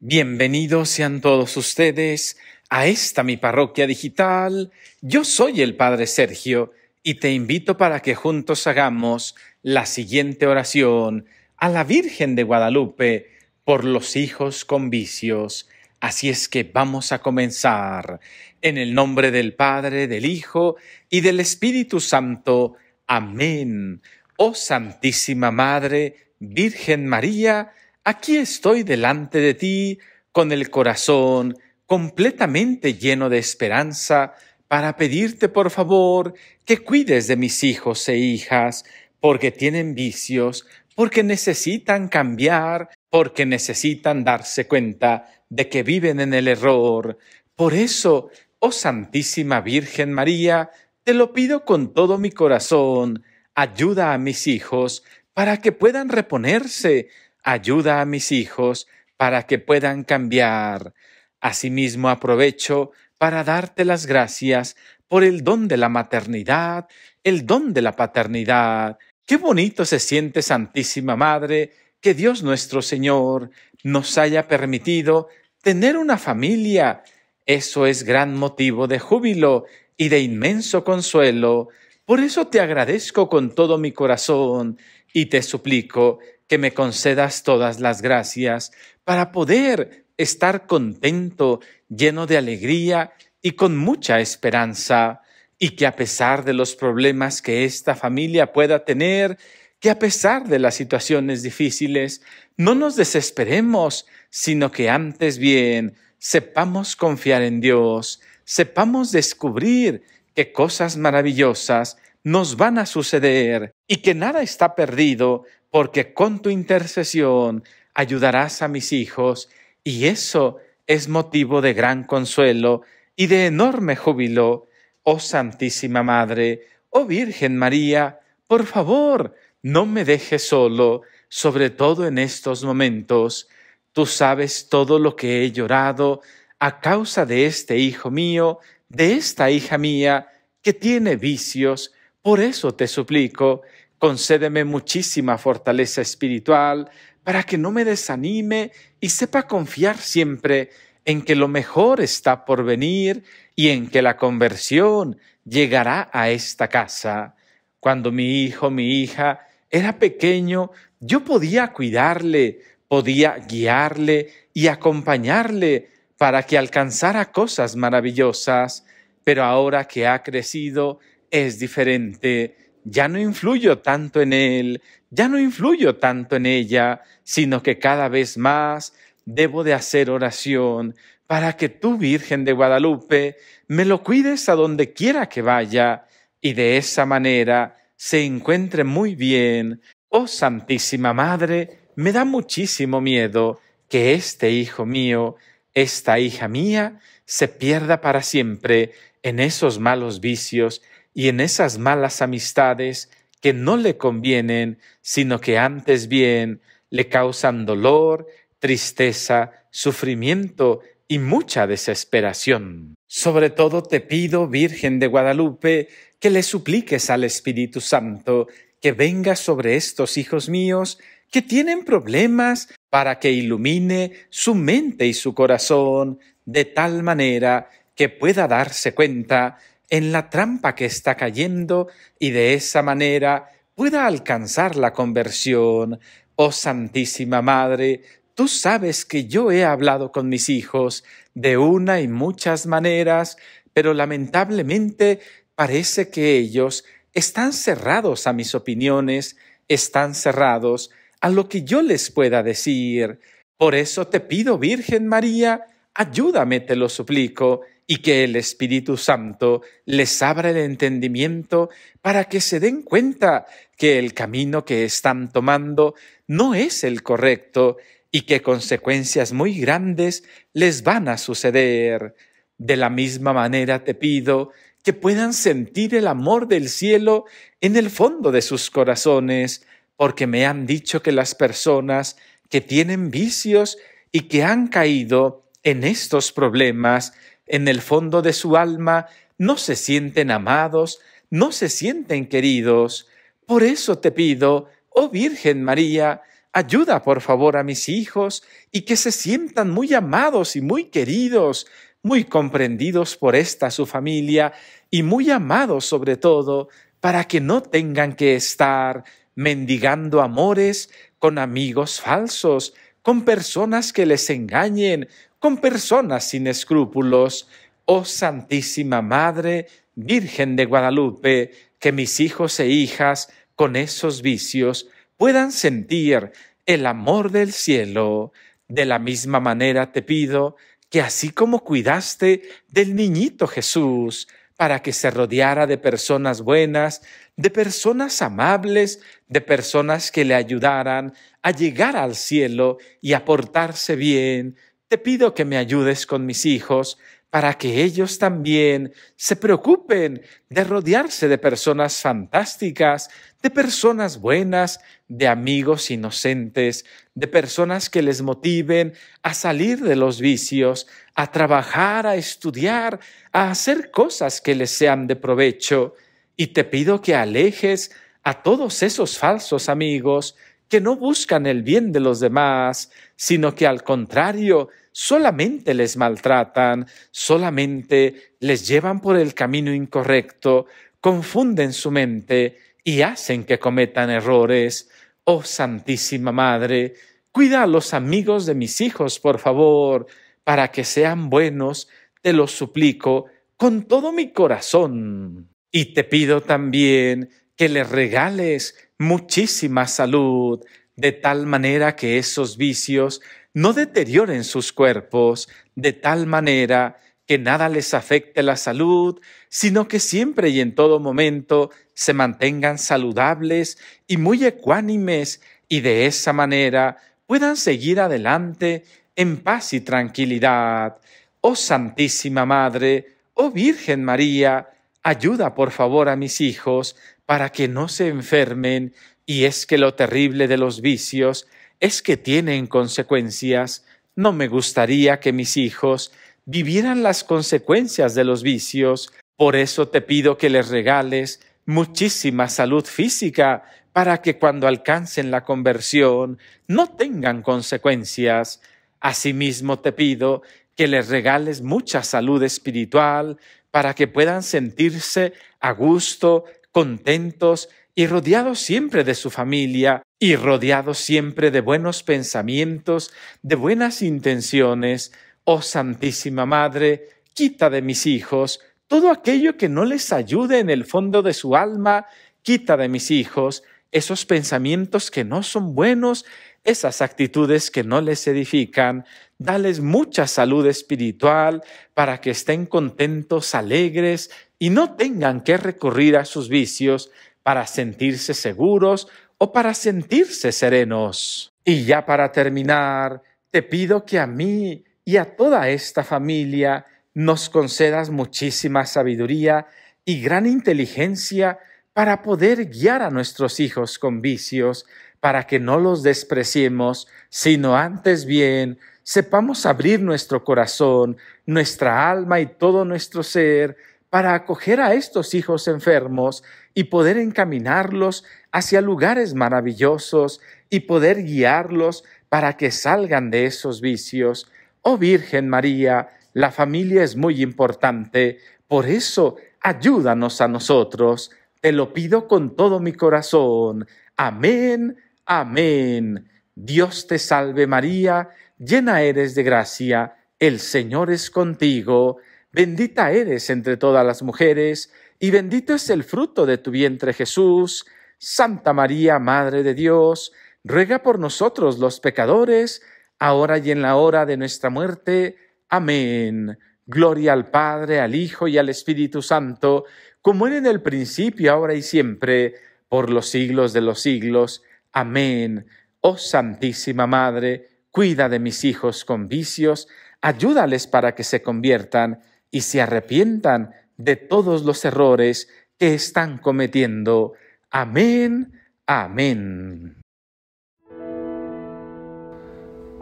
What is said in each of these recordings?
Bienvenidos sean todos ustedes a esta mi parroquia digital. Yo soy el Padre Sergio y te invito para que juntos hagamos la siguiente oración a la Virgen de Guadalupe por los hijos con vicios. Así es que vamos a comenzar en el nombre del Padre, del Hijo y del Espíritu Santo. Amén. Oh Santísima Madre, Virgen María, Aquí estoy delante de ti con el corazón completamente lleno de esperanza para pedirte por favor que cuides de mis hijos e hijas, porque tienen vicios, porque necesitan cambiar, porque necesitan darse cuenta de que viven en el error. Por eso, oh Santísima Virgen María, te lo pido con todo mi corazón, ayuda a mis hijos para que puedan reponerse ayuda a mis hijos para que puedan cambiar. Asimismo aprovecho para darte las gracias por el don de la maternidad, el don de la paternidad. Qué bonito se siente, Santísima Madre, que Dios nuestro Señor nos haya permitido tener una familia. Eso es gran motivo de júbilo y de inmenso consuelo. Por eso te agradezco con todo mi corazón y te suplico que me concedas todas las gracias para poder estar contento, lleno de alegría y con mucha esperanza, y que a pesar de los problemas que esta familia pueda tener, que a pesar de las situaciones difíciles, no nos desesperemos, sino que antes bien sepamos confiar en Dios, sepamos descubrir que cosas maravillosas nos van a suceder y que nada está perdido, porque con tu intercesión ayudarás a mis hijos, y eso es motivo de gran consuelo y de enorme júbilo. Oh Santísima Madre, oh Virgen María, por favor, no me dejes solo, sobre todo en estos momentos. Tú sabes todo lo que he llorado a causa de este hijo mío, de esta hija mía, que tiene vicios. Por eso te suplico Concédeme muchísima fortaleza espiritual para que no me desanime y sepa confiar siempre en que lo mejor está por venir y en que la conversión llegará a esta casa. Cuando mi hijo, mi hija era pequeño, yo podía cuidarle, podía guiarle y acompañarle para que alcanzara cosas maravillosas, pero ahora que ha crecido es diferente ya no influyo tanto en él, ya no influyo tanto en ella, sino que cada vez más debo de hacer oración para que tú, Virgen de Guadalupe, me lo cuides a donde quiera que vaya y de esa manera se encuentre muy bien. Oh Santísima Madre, me da muchísimo miedo que este hijo mío, esta hija mía, se pierda para siempre en esos malos vicios y en esas malas amistades que no le convienen, sino que antes bien le causan dolor, tristeza, sufrimiento y mucha desesperación. Sobre todo te pido, Virgen de Guadalupe, que le supliques al Espíritu Santo que venga sobre estos hijos míos que tienen problemas para que ilumine su mente y su corazón de tal manera que pueda darse cuenta en la trampa que está cayendo y de esa manera pueda alcanzar la conversión. Oh Santísima Madre, tú sabes que yo he hablado con mis hijos de una y muchas maneras, pero lamentablemente parece que ellos están cerrados a mis opiniones, están cerrados a lo que yo les pueda decir. Por eso te pido, Virgen María, ayúdame, te lo suplico, y que el Espíritu Santo les abra el entendimiento para que se den cuenta que el camino que están tomando no es el correcto y que consecuencias muy grandes les van a suceder. De la misma manera te pido que puedan sentir el amor del cielo en el fondo de sus corazones, porque me han dicho que las personas que tienen vicios y que han caído en estos problemas en el fondo de su alma no se sienten amados, no se sienten queridos. Por eso te pido, oh Virgen María, ayuda por favor a mis hijos y que se sientan muy amados y muy queridos, muy comprendidos por esta su familia y muy amados sobre todo, para que no tengan que estar mendigando amores con amigos falsos, con personas que les engañen, con personas sin escrúpulos. Oh Santísima Madre, Virgen de Guadalupe, que mis hijos e hijas con esos vicios puedan sentir el amor del cielo. De la misma manera te pido que así como cuidaste del niñito Jesús, para que se rodeara de personas buenas, de personas amables, de personas que le ayudaran a llegar al cielo y a portarse bien, te pido que me ayudes con mis hijos para que ellos también se preocupen de rodearse de personas fantásticas, de personas buenas, de amigos inocentes, de personas que les motiven a salir de los vicios, a trabajar, a estudiar, a hacer cosas que les sean de provecho. Y te pido que alejes a todos esos falsos amigos que no buscan el bien de los demás, sino que al contrario solamente les maltratan, solamente les llevan por el camino incorrecto, confunden su mente y hacen que cometan errores. Oh Santísima Madre, cuida a los amigos de mis hijos, por favor, para que sean buenos, te lo suplico con todo mi corazón. Y te pido también que les regales muchísima salud, de tal manera que esos vicios no deterioren sus cuerpos, de tal manera que nada les afecte la salud, sino que siempre y en todo momento se mantengan saludables y muy ecuánimes y de esa manera puedan seguir adelante en paz y tranquilidad. Oh Santísima Madre, oh Virgen María, ayuda por favor a mis hijos para que no se enfermen, y es que lo terrible de los vicios es que tienen consecuencias. No me gustaría que mis hijos vivieran las consecuencias de los vicios, por eso te pido que les regales muchísima salud física para que cuando alcancen la conversión no tengan consecuencias. Asimismo te pido que les regales mucha salud espiritual para que puedan sentirse a gusto contentos y rodeados siempre de su familia y rodeados siempre de buenos pensamientos, de buenas intenciones. Oh Santísima Madre, quita de mis hijos todo aquello que no les ayude en el fondo de su alma, quita de mis hijos esos pensamientos que no son buenos, esas actitudes que no les edifican, dales mucha salud espiritual para que estén contentos, alegres y no tengan que recurrir a sus vicios para sentirse seguros o para sentirse serenos. Y ya para terminar, te pido que a mí y a toda esta familia nos concedas muchísima sabiduría y gran inteligencia para poder guiar a nuestros hijos con vicios, para que no los despreciemos, sino antes bien sepamos abrir nuestro corazón, nuestra alma y todo nuestro ser para acoger a estos hijos enfermos y poder encaminarlos hacia lugares maravillosos y poder guiarlos para que salgan de esos vicios. Oh Virgen María, la familia es muy importante, por eso ayúdanos a nosotros. Te lo pido con todo mi corazón. Amén, amén. Dios te salve María, llena eres de gracia, el Señor es contigo Bendita eres entre todas las mujeres, y bendito es el fruto de tu vientre Jesús. Santa María, Madre de Dios, ruega por nosotros los pecadores, ahora y en la hora de nuestra muerte. Amén. Gloria al Padre, al Hijo y al Espíritu Santo, como era en el principio, ahora y siempre, por los siglos de los siglos. Amén. Oh Santísima Madre, cuida de mis hijos con vicios, ayúdales para que se conviertan y se arrepientan de todos los errores que están cometiendo. Amén, amén.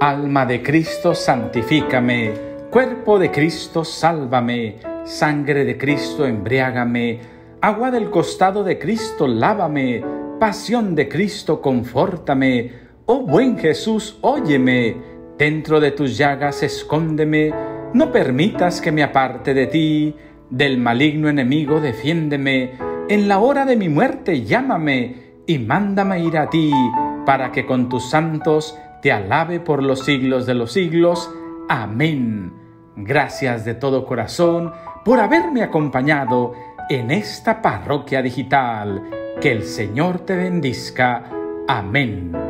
Alma de Cristo, santifícame. Cuerpo de Cristo, sálvame. Sangre de Cristo, embriágame. Agua del costado de Cristo, lávame. Pasión de Cristo, confórtame. Oh buen Jesús, óyeme, dentro de tus llagas escóndeme, no permitas que me aparte de ti, del maligno enemigo defiéndeme, en la hora de mi muerte llámame y mándame ir a ti, para que con tus santos te alabe por los siglos de los siglos. Amén. Gracias de todo corazón por haberme acompañado en esta parroquia digital. Que el Señor te bendizca. Amén.